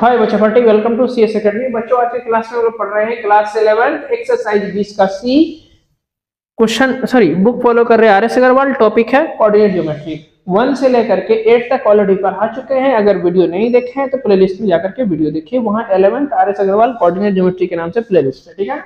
हाय बच्चों फटी welcome to CS academy बच्चों, आज के क्लास में हम लोग पढ़ रहे हैं क्लास 11 एक्सरसाइज 20 का C question sorry book follow कर रहे हैं आरएस अग्रवाल टॉपिक है कोऑर्डिनेट ज्योमेट्री वन से लेकर के एट तक ऑलरेडी पढ़ा चुके हैं। अगर वीडियो नहीं देखे हैं तो प्लेलिस्ट में जाकर के वीडियो देखिए। वहाँ 11th RS Agarwal coordinate geometry के नाम से प्लेलिस्ट है, ठीक है?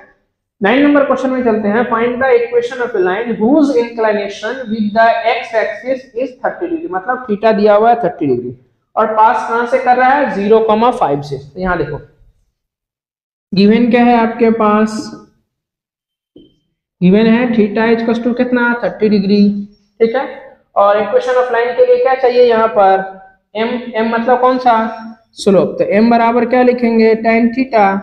नाइन नंबर क्वेश्चन में चलते हैं। Find the equation of a line whose inclination with the x axis is 30 degree मतलब थीटा दिया हुआ है 30 डिग्री और पास कहाँ से कर रहा है? ज़ीरो कॉमा फाइव से। तो यहाँ देखो। गिवन क्या है आपके पास? गिवन है थीटा इज़ टू कितना? Thirty degree. ठीक है? और इक्वेशन ऑफ़ लाइन के लिए क्या चाहिए यहाँ पर? m m मतलब कौन सा? स्लोप। तो m बराबर क्या लिखेंगे? Tan theta.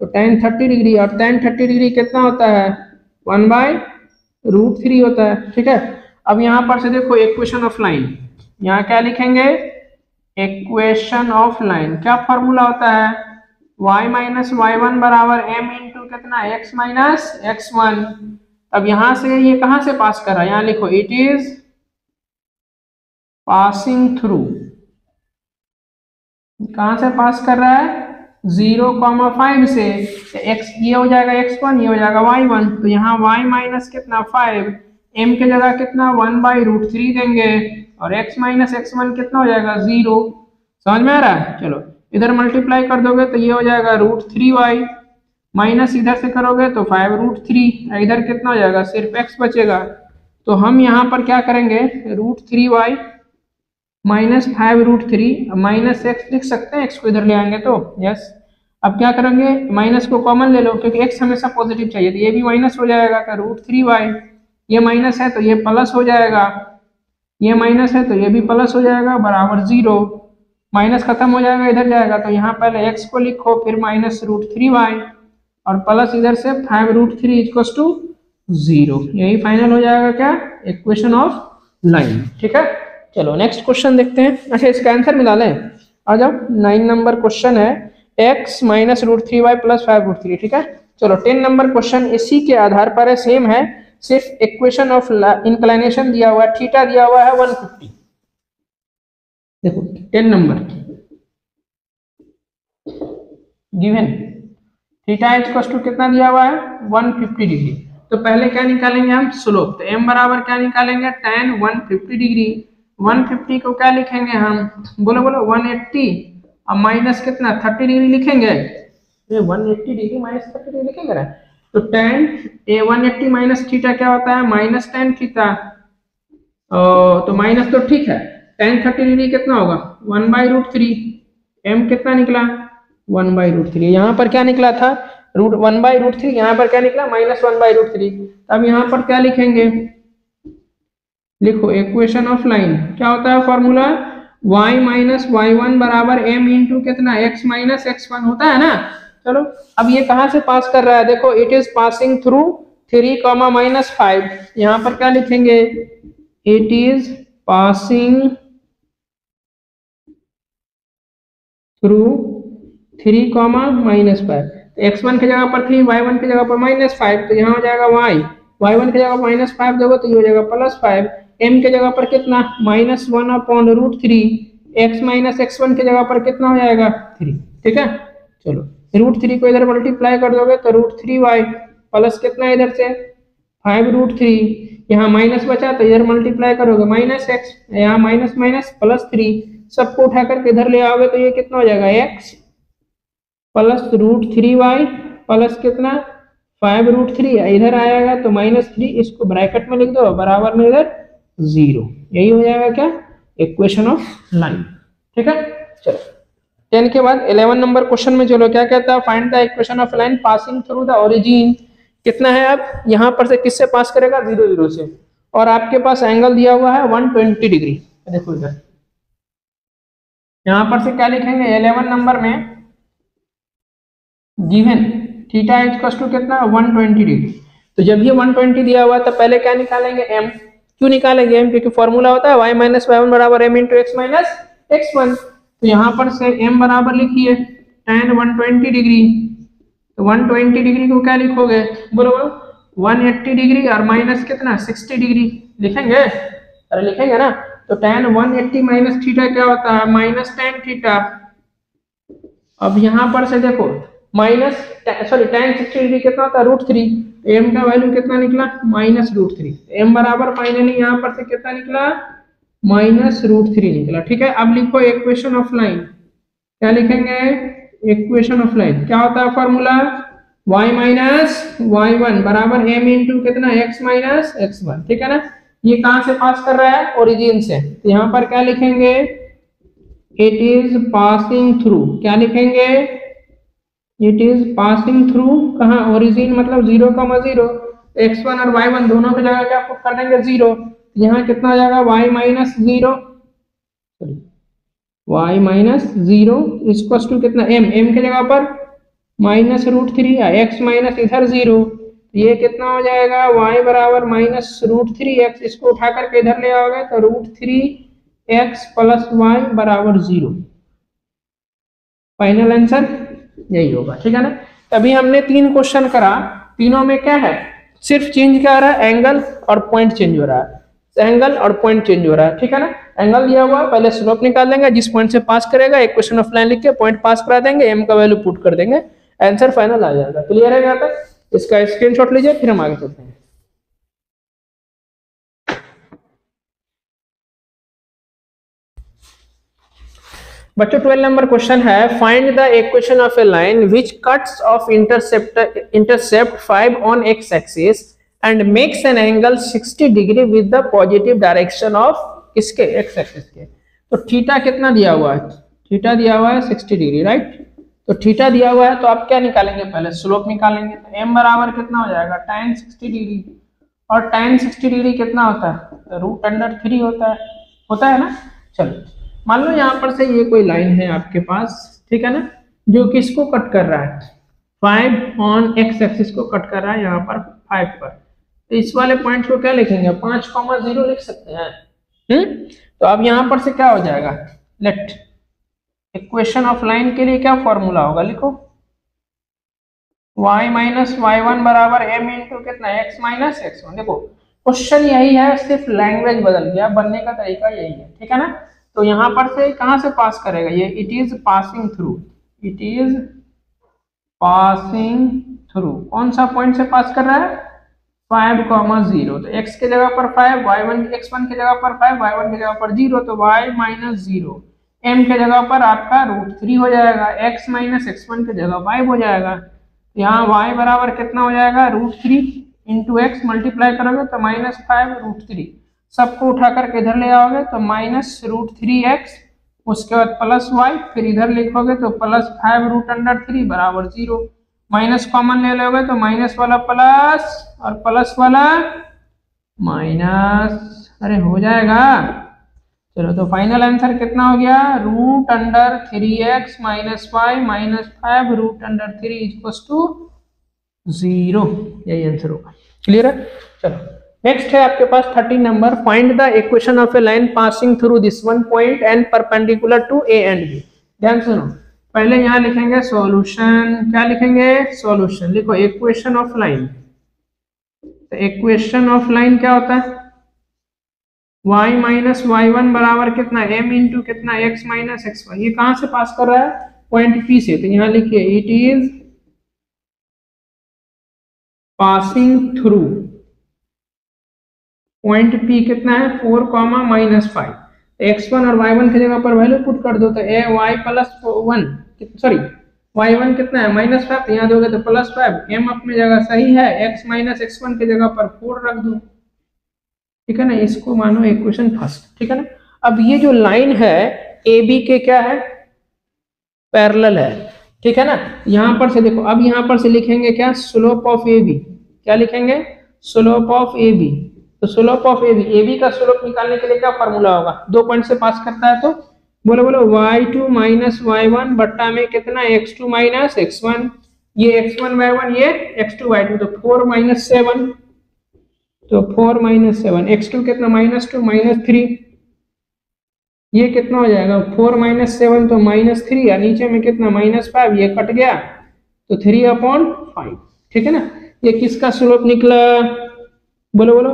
तो टेन थर्टी डिग्री। और टेन थर्टी डिग्री कितना होता है? वन बाय रूट थ्री होता है। ठीक है? अब यहाँ पर से देखो इक्वेशन ऑफ़ लाइन। यहाँ क्या लिखेंगे? इक्वेशन ऑफ़ लाइन क्या फॉर्मूला होता है? y माइनस वाई वन बराबर एम इंटू कितना? x माइनस एक्स वन अब यहाँ से ये कहाँ से पास कर? रहा है यहाँ लिखो इट इज़ पासिंग थ्रू कहाँ से पास कर रहा है? ज़ीरो कॉमा फाइव से। x, ये हो जाएगा x वन ये हो जाएगा y वन तो यहाँ y माइनस कितना? फाइव m के जगह कितना? वन बाई रूट थ्री देंगे। और x माइनस एक्स वन कितना हो जाएगा? ज़ीरो समझ में आ रहा है? चलो, इधर मल्टीप्लाई कर दोगे तो ये हो जाएगा रूट थ्री वाई माइनस इधर से करोगे तो फाइव रूट थ्री इधर कितना हो जाएगा? सिर्फ़ x बचेगा। तो हम यहाँ पर क्या करेंगे? Root three y minus five root three minus x लिख सकते हैं? एक्स को इधर ले आएँगे तो? यस अब क्या करेंगे? माइनस को कॉमन ले लो, क्योंकि एक्स हमेशा पॉजिटिव चाहिए। तो ये भी माइनस हो जाएगा रूट थ्री वाई ये माइनस है तो ये प्लस हो जाएगा। ये माइनस है तो ये भी प्लस हो जाएगा, बराबर ज़ीरो। माइनस खत्म हो जाएगा, इधर जाएगा। तो यहाँ पहले एक्स को लिखो, फिर माइनस रूट थ्री वाई और प्लस इधर से फाइव रूट थ्री इजक्वस टू ज़ीरो। यही फाइनल हो जाएगा क्या? इक्वेशन ऑफ़ लाइन ठीक है? चलो नेक्स्ट क्वेश्चन देखते हैं। अच्छा इसका आंसर मिला लें। आ जाओ नाइन नंबर क्वेश्चन है। X minus root three y plus five root three ठीक है? चलो टेन नंबर क्वेश्चन इसी के आधार पर है सेम है। सिर्फ़ इक्वेशन ऑफ़ इंक्लाइनेशन दिया हुआ है थीटा दिया हुआ है वन फिफ्टी देखो ten number given theta is to कितना दिया हुआ है? 150 डिग्री तो पहले क्या निकालेंगे हम? स्लोप तो m बराबर क्या निकालेंगे? tan 150 डिग्री 150 को क्या लिखेंगे हम? बोलो बोलो 180 और माइनस कितना? 30 डिग्री लिखेंगे? ये 180 डिग्री माइनस 30 डिग्री लिखेंगे ना? तो tan ए 180 माइनस थीटा क्या होता है? माइनस टेन थीटा तो माइनस तो ठीक है। Tan 30 डिग्री कितना होगा? One by root three m कितना निकला? वन बाई रूट थ्री यहाँ पर क्या निकला था? Root one by root three यहाँ पर क्या निकला? Minus one by root three अब यहाँ पर क्या लिखेंगे? लिखो इक्वेशन ऑफ़ लाइन क्या होता है formula y minus y one बराबर एम इंटू कितना? X माइनस एक्स वन होता है ना? चलो, अब ये कहाँ से पास कर रहा है? देखो it is passing through three comma minus five यहाँ पर क्या लिखेंगे? It is passing through three comma minus five x one की जगह पर थ्री वाई वन की जगह पर माइनस फाइव तो यहाँ हो जाएगा वाई वाई वन की जगह माइनस फाइव दोगे तो ये हो जाएगा प्लस फाइव एम के जगह पर कितना? Minus one upon root three x minus x one की जगह पर कितना हो जाएगा? थ्री ठीक है? चलो। रूट थ्री को इधर मल्टीप्लाई कर दोगे तो रूट थ्री वाई प्लस कितना इधर से? फाइव रूट थ्री यहाँ माइनस बचा तो इधर मल्टीप्लाई करोगे। माइनस एक्स यहाँ माइनस माइनस प्लस थ्री सबको उठा करके इधर ले आओगे तो ये कितना हो जाएगा? X plus root three y plus कितना? फाइव रूट थ्री इधर आएगा तो माइनस थ्री इसको ब्रैकेट में लिख दो, बराबर में इधर ज़ीरो यही हो जाएगा क्या? इक्वेशन ऑफ़ लाइन ठीक है? चलो। टेन के बाद इलेवन नंबर क्वेश्चन में चलो, क्या कहता है? Find the equation of line passing through the origin कितना है आप यहाँ पर से किससे पास करेगा? ज़ीरो ज़ीरो से। और आपके पास एंगल दिया हुआ है 120 डिग्री देखो इधर। यहाँ पर से क्या लिखेंगे? इलेवन नंबर में गिवन थीटा इज़ टू कितना? 120 डिग्री तो जब ये 120 दिया हुआ तो पहले क्या निकालेंगे? M क्यों निकालेंगे? M? क्योंकि फॉर्मूला होता है y माइनस वाई वन बराबर m into x minus x one तो यहाँ पर से m बराबर लिखिए, tan 120 डिग्री तो 120 डिग्री को क्या लिखोगे? बोलो बोलो 180 डिग्री और माइनस कितना? 60 डिग्री लिखेंगे? अरे लिखेंगे ना? तो tan 180 माइनस थीटा क्या होता है? माइनस टेन थीटा अब यहाँ पर से देखो minus sorry tan sixty degree कितना होता है? रूट थ्री एम का वैल्यू कितना निकला? माइनस रूट थ्री एम बराबर फाइनली यहाँ पर से कितना निकला? माइनस रूट थ्री निकला ठीक है? अब लिखो इक्वेशन ऑफ़ लाइन क्या लिखेंगे? इक्वेशन ऑफ़ लाइन क्या होता है formula y minus y one बराबर एम इंटू कितना? x माइनस एक्स वन ठीक है ना? ये कहाँ से पास कर रहा है? ओरिजिन से। तो यहाँ पर क्या लिखेंगे? इट इज़ पासिंग थ्रू क्या लिखेंगे? इट इज़ पासिंग थ्रू कहा? ओरिजिन मतलब ज़ीरो का ज़ीरो एक्स वन और वाई वन दोनों की जगह क्या कर देंगे? ज़ीरो यहाँ कितना आ जाएगा? Y minus zero y minus zero इसको टू कितना? एम एम की जगह पर minus root three x minus इधर ज़ीरो ये कितना हो जाएगा? y बराबर माइनस रूट थ्री एक्स इसको उठा करके इधर ले आओगे तो root three x plus y बराबर ज़ीरो फाइनल आंसर यही होगा. ठीक है ना? तभी हमने तीन क्वेश्चन करा. तीनों में क्या है? सिर्फ़ चेंज क्या हो रहा है? एंगल और पॉइंट चेंज हो रहा है. एंगल और पॉइंट चेंज हो रहा है, ठीक है ना? एंगल दिया हुआ पहले स्लोप निकाल देंगे जिस पॉइंट से पास करेगा, एक क्वेश्चन ऑफ़ लाइन लिख के पॉइंट पास करा देंगे एम का वैल्यू पुट कर देंगे आंसर फाइनल आ जाएगा। क्लियर है यहाँ तक इसका स्क्रीनशॉट लीजिए, फिर हम आगे चलते हैं। बच्चों ट्वेल्व नंबर क्वेश्चन है find the equation of a line which cuts off intercept intercept five on x axis and makes an angle 60 degree with the positive direction of इसके एक्स एक्सिस के तो थीटा कितना दिया हुआ है? Theta दिया हुआ है 60 डिग्री राइट तो थीटा दिया हुआ है तो आप क्या निकालेंगे? पहले स्लोप निकालेंगे तो एम बराबर कितना हो जाएगा? टेन सिक्सटी डिग्री और टेन सिक्सटी डिग्री कितना होता है? तो रूट अंडर थ्री होता है। होता है ना? चलो। मान लो यहाँ पर से ये कोई लाइन है आपके पास, ठीक है ना? जो किसको कट कर रहा है? फाइव ऑन एक्स एक्सिस को कट कर रहा है यहाँ पर फाइव पर। तो इस वाले पॉइंट को क्या लिखेंगे? पाँच कॉमा ज़ीरो लिख सकते हैं। हम्म? तो अब यहाँ पर से क्या हो जाएगा? लेट इक्वेशन ऑफ़ लाइन के लिए क्या फॉर्मूला होगा? लिखो। y माइनस वाई वन बराबर एम इंटू कितना x माइनस एक्स वन देखो क्वेश्चन यही है, सिर्फ़ लैंग्वेज बदल गया। बनने का तरीका यही है, ठीक है ना? तो यहाँ पर से कहाँ से पास करेगा? ये it is passing through it is passing through कौन सा पॉइंट से पास कर रहा है? फाइव कॉमा ज़ीरो तो x के जगह पर five y one x one की जगह पर फाइव वाई वन की जगह पर ज़ीरो तो y माइनस ज़ीरो। एम के जगह पर आपका रूट थ्री हो जाएगा एक्स माइनस एक्स वन की जगह फाइव हो जाएगा। यहाँ वाई बराबर कितना हो जाएगा? Root three into x multiply करोगे तो माइनस फाइव रूट थ्री सबको उठा करके इधर ले आओगे तो माइनस रूट थ्री एक्स उसके बाद प्लस वाई फिर इधर लिखोगे तो plus five root under three बराबर ज़ीरो। माइनस कॉमन ले लोगे तो माइनस वाला प्लस और प्लस वाला माइनस। अरे, हो जाएगा। चलो तो फाइनल आंसर कितना हो गया? Root under three x minus five minus five root under three is equal to zero. यही आंसर होगा। क्लियर है? चलो नेक्स्ट है आपके पास thirty number. Find the equation of a line passing through this one point and perpendicular to A and B ध्यान सुनो। पहले यहाँ लिखेंगे सॉल्यूशन क्या लिखेंगे? सॉल्यूशन लिखो equation of line equation of line क्या होता है? y माइनस वाई वन बराबर कितना? m इंटू कितना? x माइनस एक्स वन ये कहाँ से पास कर रहा है? पॉइंट P से. तो यहाँ लिखिए it is passing through point P कितना है? Four comma minus five x one और वाई वन की जगह पर वैल्यू पुट कर दो तो a y plus one sorry y one कितना है? माइनस फाइव यहाँ दोगे तो प्लस फाइव एम अपनी जगह सही है एक्स माइनस एक्स वन की जगह पर फोर रख दो। ठीक है ना? इसको मानो इक्वेशन फ़र्स्ट ठीक है ना? अब ये जो लाइन है ए बी के क्या है? पैरेलल है। ठीक है ना? यहाँ पर से देखो, अब यहाँ पर से लिखेंगे क्या? स्लोप ऑफ़ ए बी क्या लिखेंगे? स्लोप ऑफ़ ए बी तो slope of A B A B का स्लोप निकालने के लिए क्या फॉर्मूला होगा? दो पॉइंट से पास करता है तो बोलो बोलो y two minus y one बट्टा में कितना x two minus x one ये एक्स वन वाई वन ये एक्स टू वाई टू तो फोर माइनस सेवन तो four minus seven x two कितना? माइनस टू माइनस थ्री ये कितना हो जाएगा? फोर माइनस सेवन तो माइनस थ्री या नीचे में कितना? माइनस फाइव ये कट गया तो थ्री अपॉन फाइव ठीक है ना? ये किसका स्लोप निकला? बोलो बोलो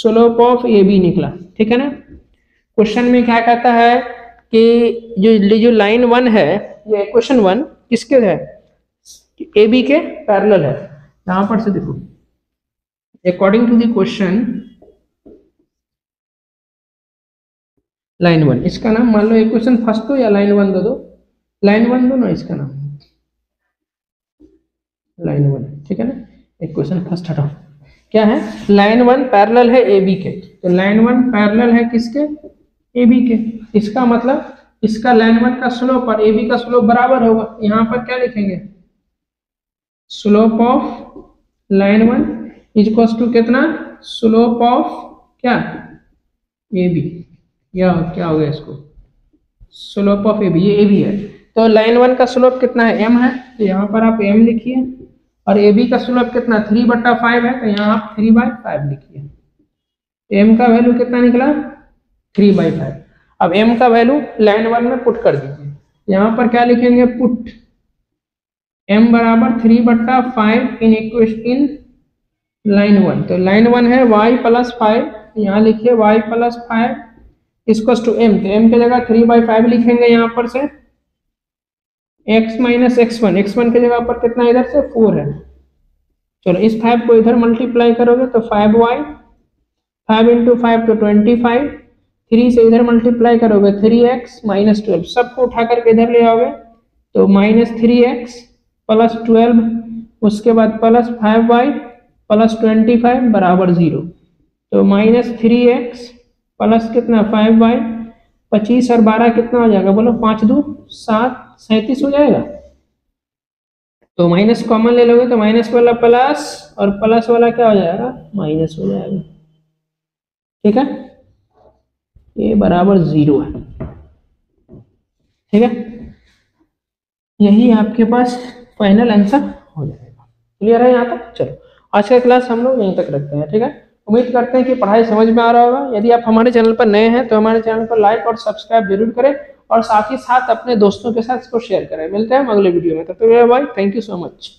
स्लोप ऑफ़ ए बी निकला, ठीक है ना? क्वेश्चन में क्या कहता है? कि जो जो लाइन वन है, ये क्वेश्चन वन किसके है? ए बी के पैरेलल है। यहाँ पर से देखो। According to the question line one इसका नाम मान लो, एक क्वेश्चन फ़र्स्ट दो या लाइन वन दे दो? लाइन वन दो ना इसका नाम? लाइन वन ठीक है ना? एक क्वेश्चन फ़र्स्ट हटाओ। क्या है? लाइन वन पैरेलल है ए बी के। तो लाइन वन पैरेलल है किसके? ए बी के। इसका मतलब इसका लाइन वन का स्लोप और ए बी का स्लोप बराबर होगा। यहाँ पर क्या लिखेंगे? Slope of line one is to कितना? स्लोप ऑफ़ क्या? ए बी या क्या हो गया इसको? स्लोप ऑफ़ ए बी ये ए बी है। तो लाइन वन का स्लोप कितना है? एम है। तो यहाँ पर आप एम लिखिए। और ए बी का स्लोप कितना? थ्री बट्टा फाइव है। तो यहाँ आप थ्री बाय फाइव लिखिए। एम का वैल्यू कितना निकला? थ्री बाई फाइव अब एम का वैल्यू लाइन वन में पुट कर दीजिए। यहाँ पर क्या लिखेंगे? पुट एम बराबर थ्री बट्टा five in equation in line one तो लाइन वन है वाई प्लस फाइव यहाँ लिखिए वाई प्लस फाइव इसको टू एम तो एम की जगह थ्री बाई फाइव लिखेंगे यहाँ पर से। X minus x one x one की जगह पर कितना इधर से? फोर है। चलो इस फाइव को इधर मल्टीप्लाई करोगे तो five y five into five तो ट्वेंटी फाइव थ्री से इधर मल्टीप्लाई करोगे, थ्री एक्स माइनस ट्वेल्व सबको उठा करके इधर ले आओगे तो minus three x plus twelve उसके बाद plus five y plus twenty five बराबर ज़ीरो तो माइनस थ्री एक्स प्लस कितना फाइव वाई पच्चीस और बारह कितना हो जाएगा, बोलो पाँच दो, सात, सैंतीस हो जाएगा तो माइनस कॉमन ले लोगे तो माइनस वाला प्लस और प्लस वाला क्या हो जाएगा माइनस हो जाएगा, ठीक है? ये बराबर ज़ीरो है। ठीक है? यही आपके पास फाइनल आंसर हो जाएगा। क्लियर है यहाँ तक? चलो। आज का क्लास हम लोग यहीं तक रखते हैं, ठीक है? उम्मीद करते हैं कि पढ़ाई समझ में आ रहा होगा। यदि आप हमारे चैनल पर नए हैं तो हमारे चैनल पर लाइक और सब्सक्राइब ज़रूर करें और साथ ही साथ अपने दोस्तों के साथ इसको शेयर करें। मिलते हैं हम अगले वीडियो में। तब तक भाई थैंक यू सो मच